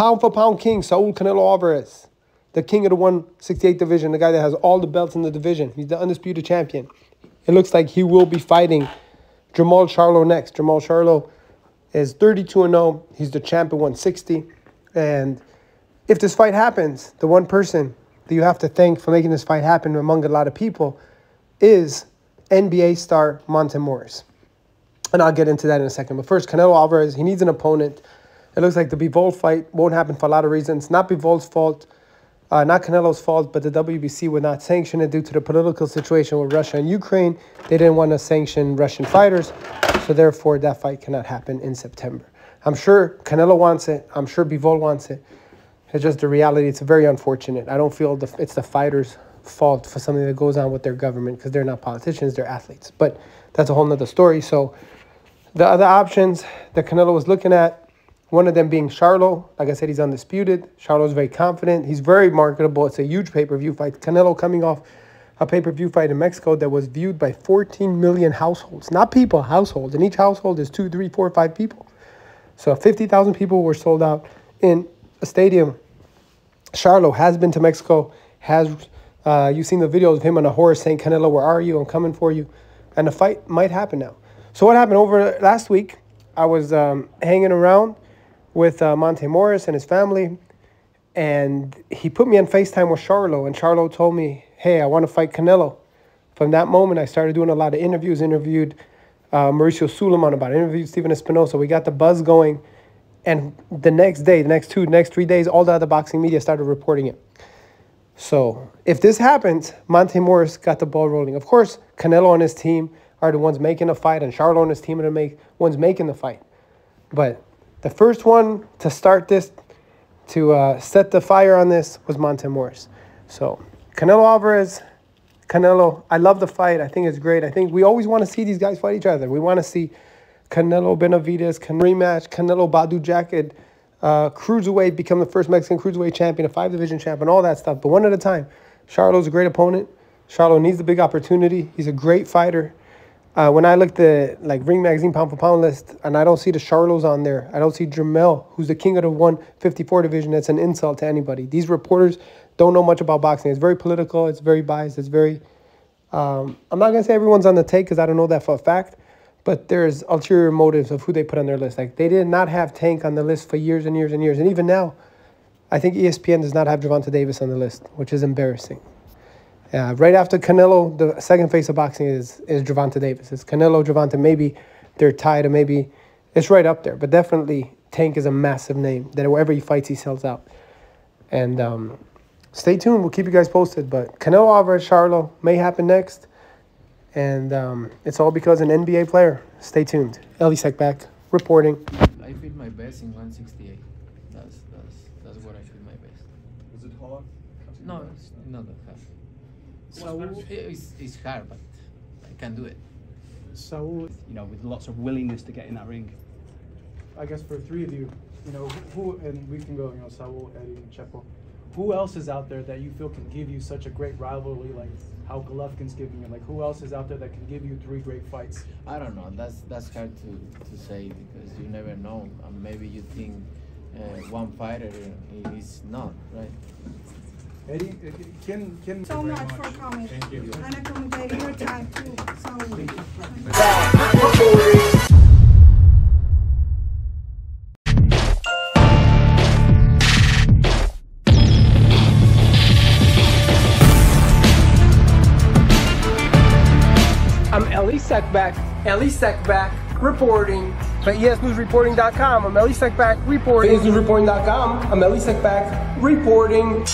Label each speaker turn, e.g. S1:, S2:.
S1: pound for pound king, Saul Canelo Alvarez, the king of the 168 division, the guy that has all the belts in the division. He's the undisputed champion. It looks like he will be fighting Jermall Charlo next. Jermall Charlo is 32 and 0. He's the champ at 160. And if this fight happens, the one person that you have to thank for making this fight happen among a lot of people is NBA star Monte Morris. And I'll get into that in a second. But first, Canelo Alvarez, he needs an opponent. It looks like the Bivol fight won't happen for a lot of reasons. Not Bivol's fault, uh, not Canelo's fault, but the WBC would not sanction it due to the political situation with Russia and Ukraine. They didn't want to sanction Russian fighters, so therefore that fight cannot happen in September. I'm sure Canelo wants it. I'm sure Bivol wants it. It's just the reality. It's very unfortunate. I don't feel the, it's the fighters' fault for something that goes on with their government because they're not politicians, they're athletes. But that's a whole nother story. So the other options that Canelo was looking at, one of them being Charlo. Like I said, he's undisputed. Charlo's very confident. He's very marketable. It's a huge pay-per-view fight. Canelo coming off a pay-per-view fight in Mexico that was viewed by 14 million households. Not people, households. And each household is two, three, four, five people. So 50,000 people were sold out in a stadium. Charlo has been to Mexico, has uh, you've seen the videos of him on a horse saying, Canelo, where are you? I'm coming for you. And the fight might happen now. So what happened over last week, I was um, hanging around with uh, Monte Morris and his family, and he put me on FaceTime with Charlo, and Charlo told me, hey, I want to fight Canelo. From that moment, I started doing a lot of interviews, interviewed uh, Mauricio Sulaiman about it, interviewed Stephen Espinoza. We got the buzz going, and the next day, the next two, next three days, all the other boxing media started reporting it. So if this happens, Monte Morris got the ball rolling. Of course, Canelo and his team are the ones making the fight, and Charlo and his team are the make, ones making the fight. But the first one to start this, to uh, set the fire on this, was Monte Morris. So Canelo Alvarez, Canelo, I love the fight. I think it's great. I think we always want to see these guys fight each other. We want to see Canelo Benavidez, can rematch, Canelo Badou Jacket uh, cruiserweight, become the first Mexican cruiserweight champion, a five division champion, all that stuff. But one at a time. Charlo's a great opponent. Charlo needs the big opportunity. He's a great fighter. Uh, when I look at like Ring Magazine pound for pound list, and I don't see the Charlos on there, I don't see Jermell, who's the king of the 154 division. That's an insult to anybody. These reporters don't know much about boxing. It's very political. It's very biased. It's very. Um, I'm not gonna say everyone's on the take because I don't know that for a fact, but there's ulterior motives of who they put on their list. Like they did not have Tank on the list for years and years and years, and even now, I think ESPN does not have Gervonta Davis on the list, which is embarrassing. Uh, right after Canelo, the second face of boxing is is Gervonta Davis. It's Canelo, Gervonta. Maybe they're tied, or maybe it's right up there. But definitely, Tank is a massive name. That wherever he fights, he sells out. And um, stay tuned. We'll keep you guys posted. But Canelo Alvarez, Charlo may happen next. And um, it's all because an NBA player. Stay tuned. Elie Seckbach reporting.
S2: I feel my best in 168. That's that's that's what I feel my best.
S3: Was it hard?
S2: No, it's not that hard. So it's, it's hard, but I can do it.
S1: So
S4: you know, with lots of willingness to get in that ring.
S3: I guess for three of you, you know, who, and we can go, you know, Saul, Eddy, and Chepo. Who else is out there that you feel can give you such a great rivalry like how Golovkin's giving you? Like, who else is out there that can give you three great fights?
S2: I don't know. That's that's hard to, to say because you never know. Um, maybe you think uh, one fighter is not right.
S3: Eddie, uh, can, can.
S5: so much for coming.
S3: Thank you.
S5: And accommodating your time too. So
S1: I'm Elie Seckbach, Elie Seckbach reporting for ESNewsReporting.com. I'm Elie Seckbach reporting. ESNewsReporting.com. I'm Elie Seckbach reporting.